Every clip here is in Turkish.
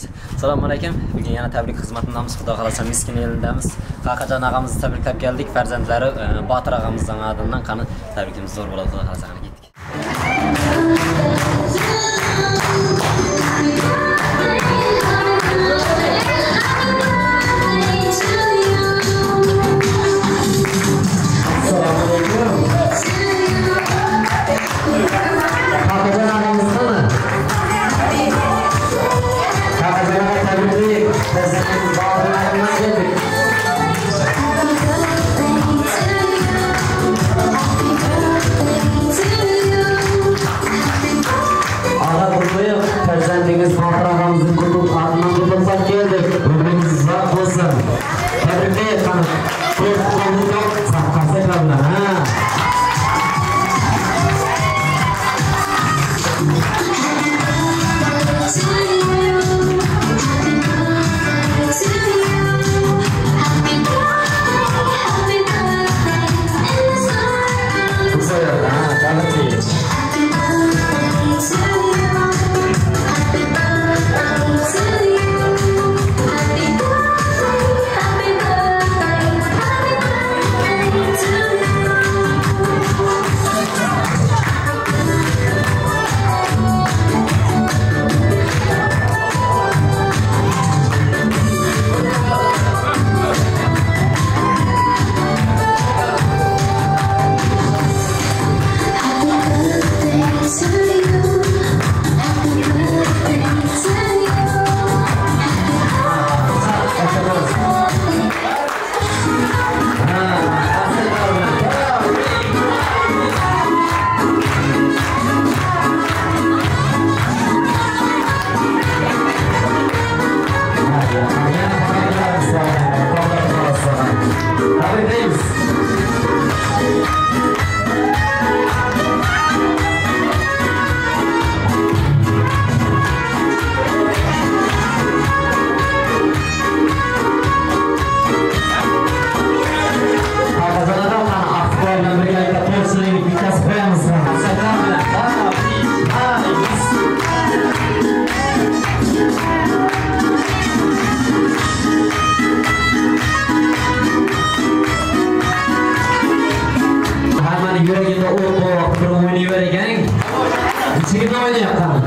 aytamiz assalomu alaykum bugun yana tabrik xizmatidamiz xudo xohlasa miskin elidamiz qaqajon og'amizni tabriklab keldik farzandlari e, botir og'amizdan adından qani tabrikimiz zo'r bo'ladi xudo xohlasa qani yuragida o't bo'roq bir o'ynayver ekan sigirlamagan yoqqan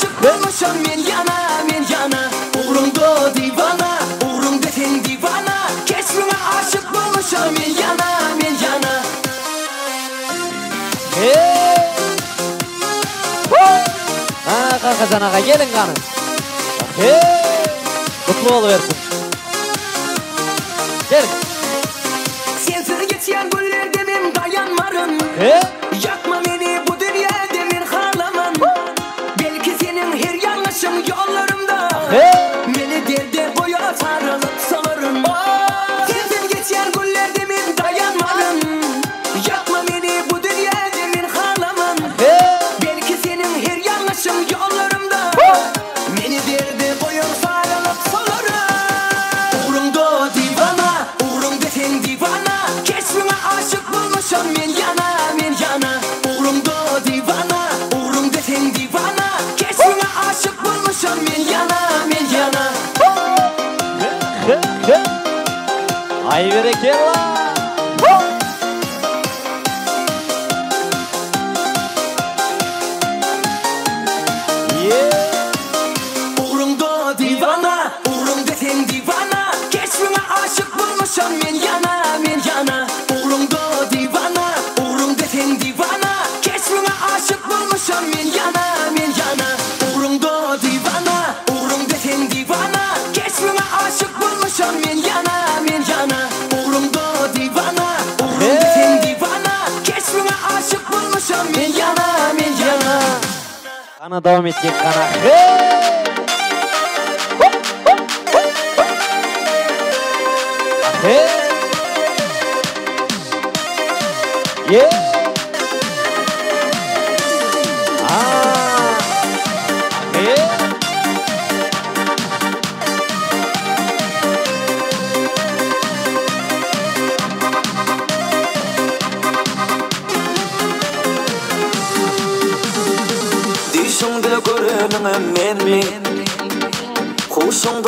Aşık olmuşam men yana men yana Uğrumda divana uğrumda ten divana Keç aşık olmuşam men yana men yana Hey! Ağa qazanağa gelin qanı. Hey! Qutlu oluversin. Aí, Verequeiro! қана дауам етсек қана. Yeah!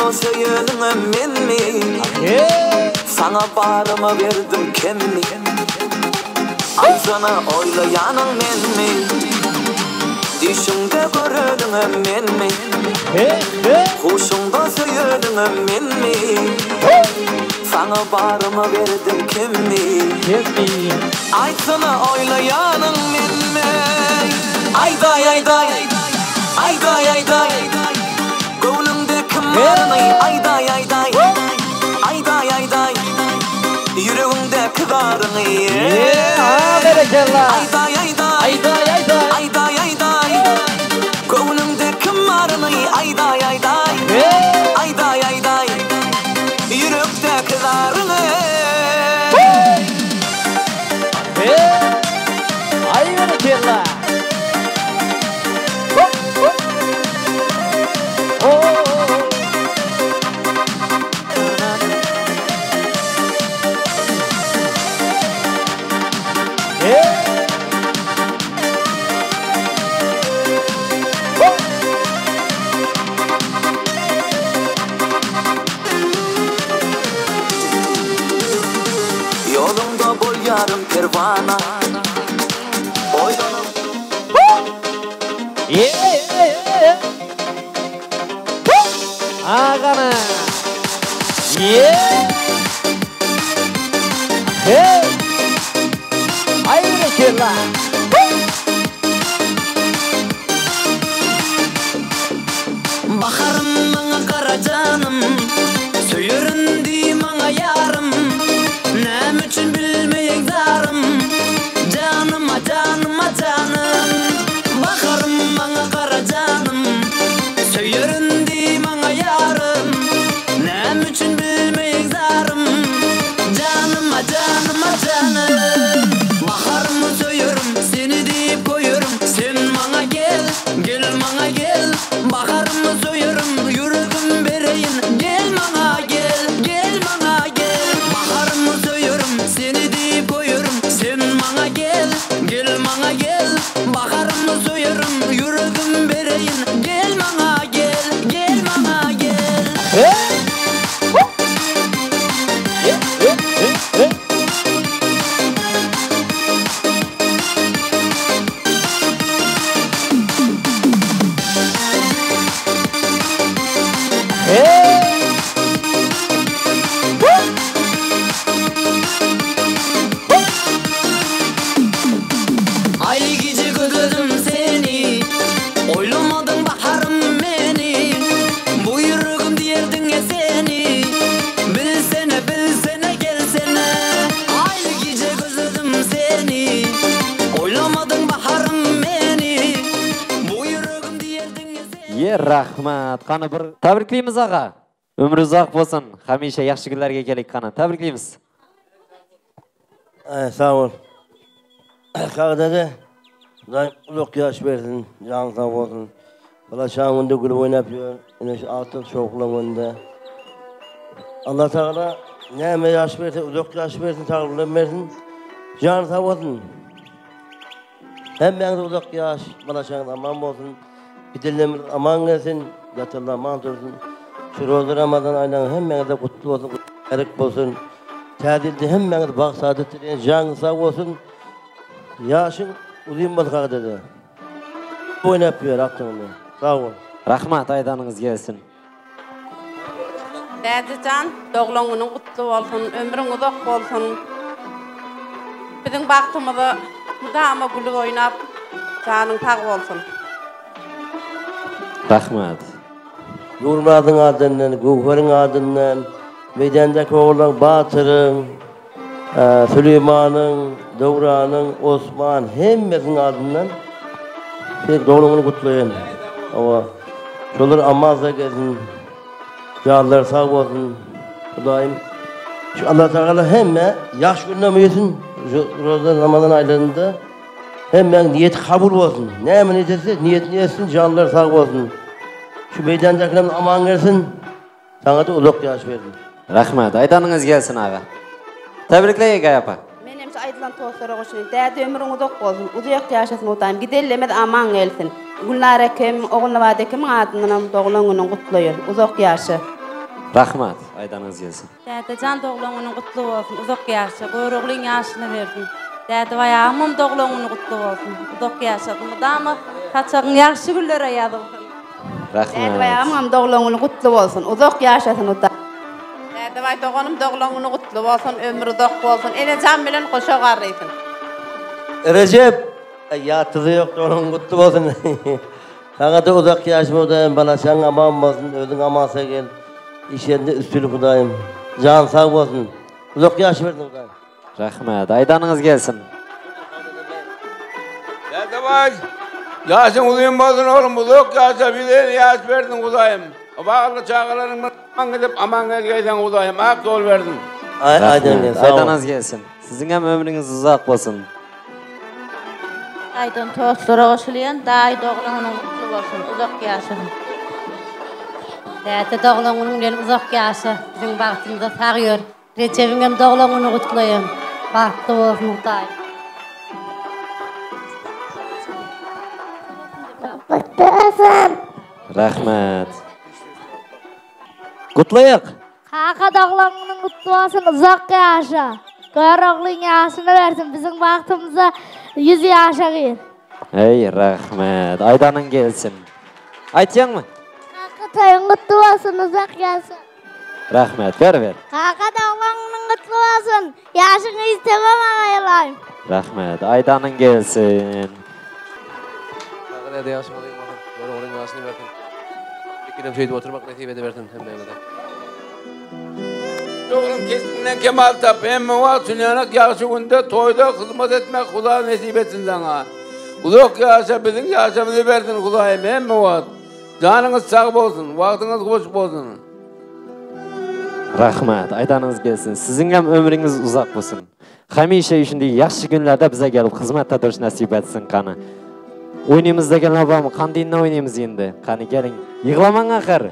Kuşumda söyünüm men mi? Sana barımı verdim ken mi? Ağzına oylayanın men mi? Düşümde görünüm men mi? Kuşumda söyünüm men mi? Sana barımı verdim kim mi? Kemi. Aytsana oylayanın men mi? Ayday ayday Ayday ayday Gönlümde varını ayday ayday Ayday ayday Yüreğimde kıvarını ayday Ayday ayday. Ayday Yolunda bul yarım kervana Qani bir tabriklaymiz ağa. Umri uzoq bo'lsin. Hamisha yaxshi kunlarga kelik qani. Tabriklaymiz. Ee, sağ ol. Kağıda da uluk yaş versin, can sağ olsun. Valla şamında gülüp oynapıyor. Yine şu altın çoğulamında. Allah Teala neme yaş versin, uluk yaş versin, sağlığını versin. Can sağ olsun. Hem ben de uluk yaş, bana şan aman olsun. Gidelim aman gelsin, yatırlar aman dursun. Şu rozı Ramazan ben de kutlu olsun, erik olsun. Tədildi hem ben de bak saadet dileyen can sağ olsun. Yaşın uzun balık dedi. Oynapıyor aklımda. Sağ ol. Rahmat aydanınız gelsin. Dədican, doğulanının qutlu olsun, ömrün uzaq olsun. Bizim baxtımızı dama gülü oynap, canın taq olsun. Rahmat. Yurmadın adından, Gugur'un adından, meydandaki oğlan Batır'ın, e, Süleyman'ın, Doğran'ın, Osman, hemmesinin adından Pek doğruluğunu kutlayın. Ama şolar amazda gelsin. Yağlar sağ olsun. Kudayım. Şu Allah Teala hemme yaş gününe müyesin. Ramazan aylarında hemen niyet kabul olsun. Ne emin ederse niyet niyetsin, canlar sağ olsun. Şu meydandakilerin aman gelsin. Sana da uzak yaş verdim. Rahmat, aydanınız gelsin ağa. Tebrikleyik ayapa. Menem şu aydılan toğsara koşun. Däde ömrüň uzak bolsun. Uzak ýaşasyn otayım. Gidellemet aman gelsin. Gulnar ekem, oğulna vadekem adından doğulaňyny gutlaýar. Uzak ýaşa. Rahmat, aydanınız gelsin. Däde can doğulaňyny gutlu bolsun. Uzak ýaşa. Goýruglyň ýaşyny bersin. Dädi baýagymam doglagyny gutly bolsun. Dok ýaşadyň dama kaçagyň ýagşy günlere ýadyň. Rahmat. Dädi baýagymam doglagyny gutly bolsun. Uzak ýaşasyn uta. Dädi baý doganym doglagyny gutly bolsun, ömri dok bolsun. Ele jam bilen goşa garrytyn. Recep ýatyzy ýok doglagyny gutly bolsun. Sana da uzak yaşmadayım, bana sen aman basın, özün amansa gel. İşlerinde üstülü kudayım. Can sağ olsun. Uzak yaş verdin kudayım. Rahmat, aydanınız gelsin. Dede baş. Yaşın uzun bolsun oğlum uzak yaşa bir de yaş verdin kudayım. Bağlı çağlarını aman gidip aman gel geysen kudayım. Ak yol verdin. Ay, aydın gel. Rahmat, Sağ ol. aydanınız gelsin. Sizin hem ömrünüz uzak bolsun. Aydan toğsara koşulýan, daý doğulaňyny gutlu bolsun. Uzak ýaşa. Däte doglaňyň bilen uzak ýaşa, biziň bagtymyzda sagýar. Reçebiň hem doglaňyny gutlaýan. Bagtly bolsun Muhtay. пактовых Нуртай. құттықтасам рахмет. Құттылайық қақадағыларыңның құтты болсын ұзақ ұзаққа аша. Көрағылыңа ашына берсін біздің бақытымызда жүзге аша қиын. Әй рахмет. Айданың келсін. Айтсаң ба қақатайың құтты болсын ұзаққа аша ver ver. Kaka doglaňyň gutlu bolsun, ýaşyňy istemem agaýlaýym. Rahmat, aydanın gelsin. Nerede yaşım olayım bakın. Doğru olayım yaşını verdim. İkidem şeyde oturmak nasip edeverdim hem de. Oğlum kesiminden kemal tap. Hem var sünyanak yaşı günde toyda hizmet etmek kula nasip etsin sana. Uzak yaşa bizim yaşamızı verdin kudayım. Hem var. Canınız sağ olsun. Vaktiniz hoş olsun. рахмат айтарыңыз келсін сіздің әм өміріңіз ұзақ болсын hamisha ушундай жакшы күнлөрдө бизге келип кызмат атыш насип этсин каны ойноймуз деген албам енді қане энди каны келиң ыйгыламаң акыр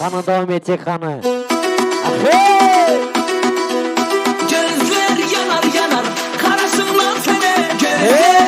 qani davom etsak qani Gözler yanar yanar karşımdan seni Gözler yanar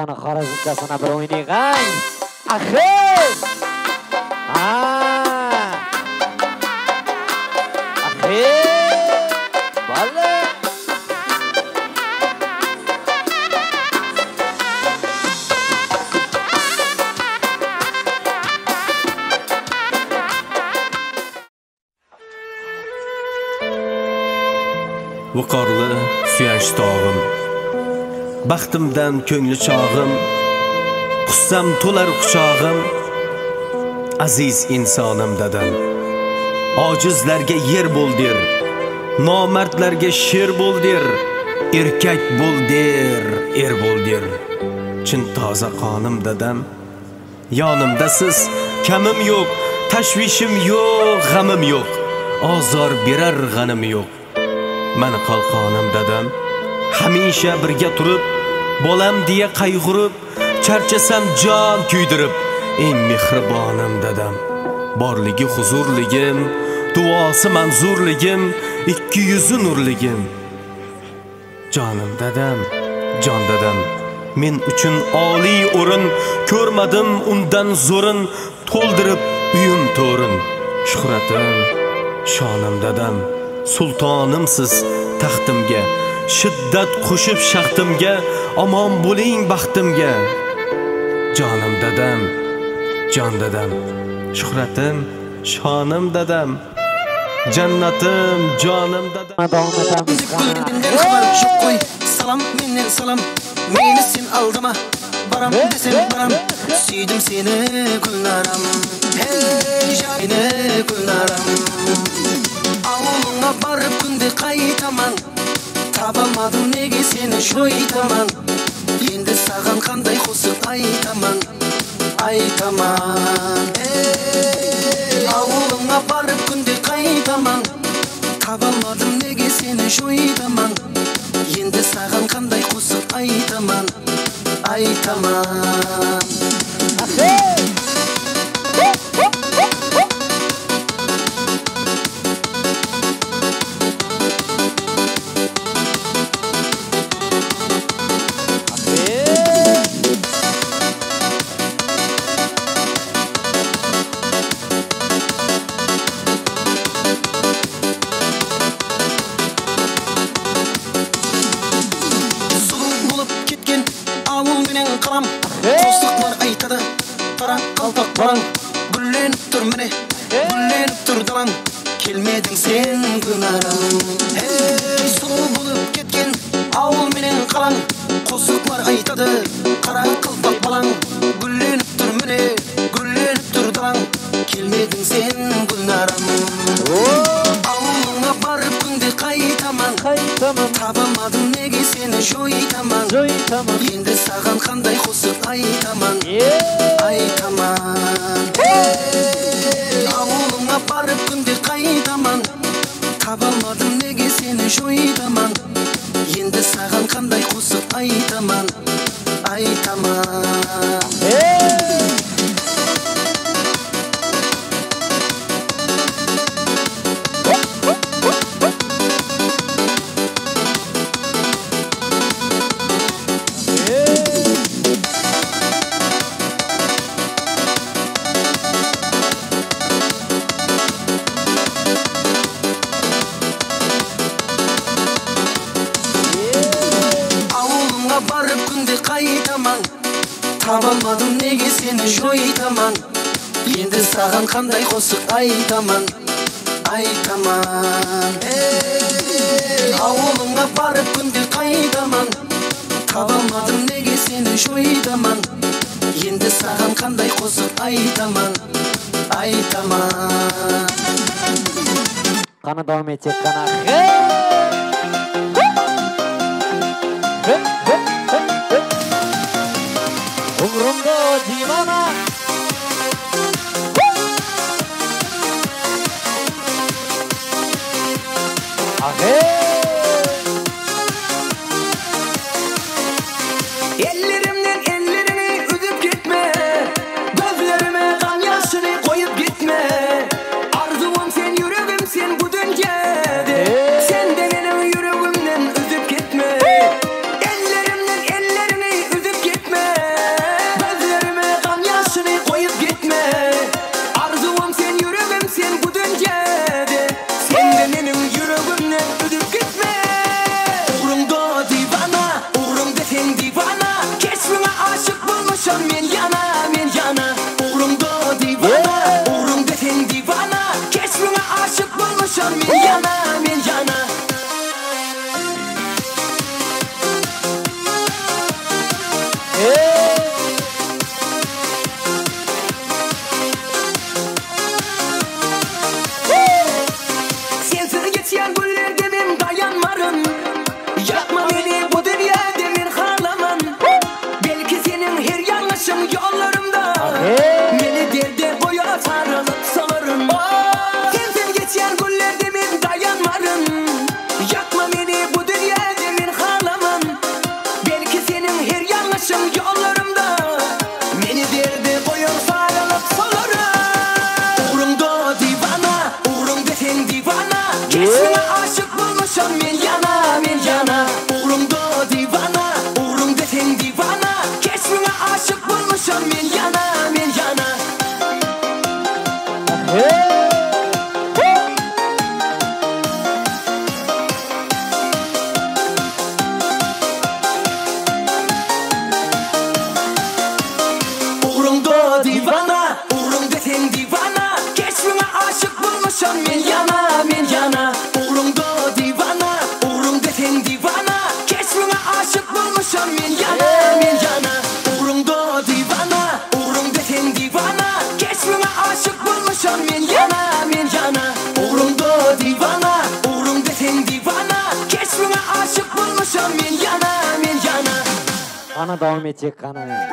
tocar na roda junto com a Sona Bruni. Ai! Arre! Ah! Arre! Bola! Acorda, se a história... Baxtimdan ko'ngli chog'im Qussam to'lar quchog'im Aziz insonim dadam. Ojizlarga yer bo'ldir Nomardlarga sher bo'ldir Erkak bo'ldir, er bo'ldir Chin toza qonim dadam Yonimda siz kamim yo'q Tashvishim yo'q, g'amim yo'q Ozor berar g'anim yo'q. Mani qalqonim dadam hamisha birga turib bolam deya qayg'urib charchasam jon kuydirib eng mehribonim dadam borligi huzurligim duosi manzurligim ikki yuzi nurligim. Jonim dadam jon dadam men uchun oliy o'rin ko'rmadim undan zo'rin to'ldirib uyim to'rin. Shuhratim shonim dadam sultonimsiz taxtimga shiddat qo'shib shaxtimga omon bo'ling baxtimga. Jonim dadam jon dadam shuhratim shonim dadam jannatim jonim dadam Salam menden salam Meni sen aldama. Baram desem baram Süydüm seni Gülnaram Hey Jane Gülnaram Avuluna barıp günde kaytaman табамадым неге сені шойтаман енді саған қандай қосып айтаман? Айтаман ауылыңа барып күнде қайтаман табамадым неге сені жойтаман енді саған қандай қосып айтаман? Айтаман! Қара қалпақ балаң гүлленіп тұр міне. Гүлленіп тұр далаң. Келмедің сен күнәлім ей сұлу болып кеткен ауыл менен қалаң. Қосықлар айтады қара қалпақ балаң. Гүлленіп тұр міне гүлленіп тұр далаң. Келмедің сен ауылыңа күнде қайтаман қайтаман табамадым неге сені жойтаман жойтаман енді саған қандай қосып айтаман айтаман ауылыңа барып күнде қайтаман табалмадым неге сені жойтаман енді саған қандай қосып айтаман айтаман қандай қосық айтаман, айтаман ауылыңа барып күнде қайдаман табалмадым неге сені жойдаман енді саған қандай қосық айтаман айтаман қана давам етсек қана. 这可能。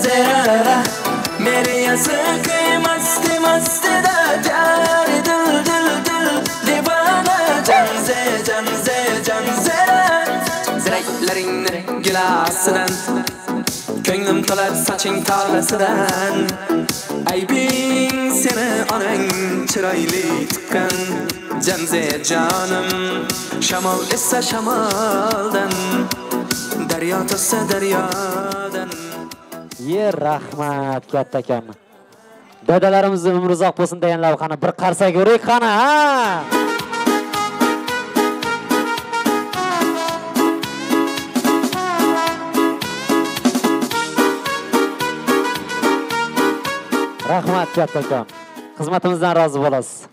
Janze Meri yazık masti masti da Cari dil dil dil divana Canze canze canze. Ziraklaringni gilasidan Ko'nglim to'lar soching tolasidan Aybing seni onang chiroyli tuqqan Janze jonim Shamol esa shamoldan Daryo to'ssa daryodan ye rahmat kattakam. Dadalarimizni umri uzoq bo'lsin deganlar qani bir qarsak uraylik qani ha. Rahmat kattakam. Xizmatimizdan rozi bo'lasiz.